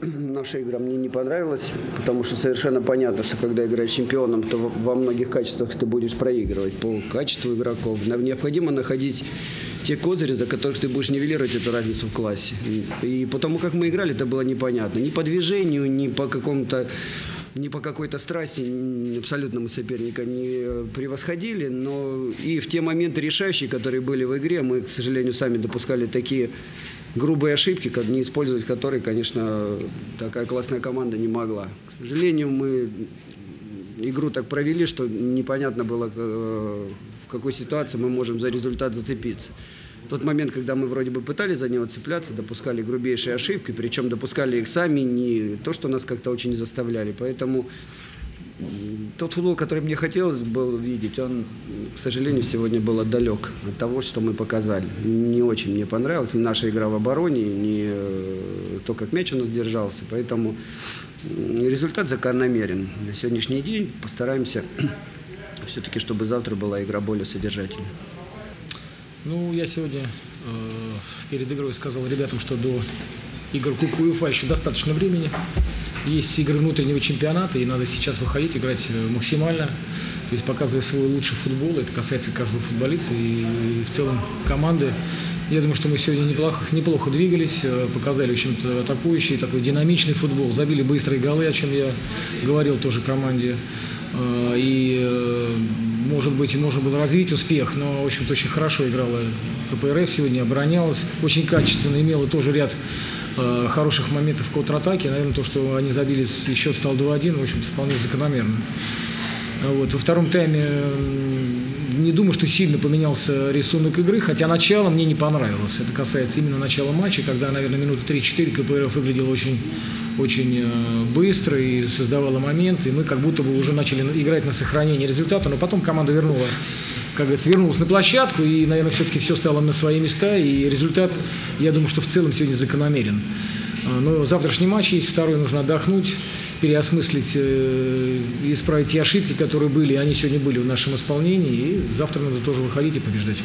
наша игра мне не понравилась, потому что совершенно понятно, что когда играешь чемпионом, то во- многих качествах ты будешь проигрывать по качеству игроков. Нам необходимо находить те козыри, за которых ты будешь нивелировать эту разницу в классе. И, потому как мы играли, это было непонятно. Ни по движению, ни по какому-то ни по какой-то страсти абсолютно мы соперника не э, превосходили, но и в те моменты решающие, которые были в игре, мы, к сожалению, сами допускали такие грубые ошибки, не использовать которые, конечно, такая классная команда не могла. К сожалению, мы игру так провели, что непонятно было, э, в какой ситуации мы можем за результат зацепиться. Тот момент, когда мы вроде бы пытались за него цепляться, допускали грубейшие ошибки, причем допускали их сами, не то, что нас как-то очень заставляли. Поэтому тот футбол, который мне хотелось было видеть, он, к сожалению, сегодня был далек от того, что мы показали. Не очень мне понравилась ни наша игра в обороне, ни э, то, как мяч у нас держался. Поэтому результат закономерен. На сегодняшний день постараемся все-таки, чтобы завтра была игра более содержательной. Ну, я сегодня э, перед игрой сказал ребятам, что до игр Кубка УЕФА еще достаточно времени. Есть игры внутреннего чемпионата, и надо сейчас выходить, играть э, максимально, то есть показывая свой лучший футбол. Это касается каждого футболиста и, и в целом команды. Я думаю, что мы сегодня неплохо, неплохо двигались, э, показали, в общем-то, атакующий, такой динамичный футбол, забили быстрые голы, о чем я говорил тоже команде. Э, И, э, может быть, можно было развить успех, но, в общем-то, очень хорошо играла КПРФ сегодня, оборонялась, очень качественно, имела тоже ряд э, хороших моментов в контратаке. Наверное, то, что они забили, счет стал 2-1, в общем-то, вполне закономерно. Вот. Во втором тайме не думаю, что сильно поменялся рисунок игры, хотя начало мне не понравилось. Это касается именно начала матча, когда, наверное, минуты 3-4 КПРФ выглядел очень, очень э, быстро и создавала моменты. И мы как будто бы уже начали играть на сохранение результата, но потом команда вернула как говорится, вернулась на площадку, и, наверное, все-таки все стало на свои места, и результат, я думаю, что в целом сегодня закономерен. А, Но завтрашний матч есть, второй нужно отдохнуть, переосмыслить, э, исправить те ошибки, которые были, они сегодня были в нашем исполнении, и завтра надо тоже выходить и побеждать.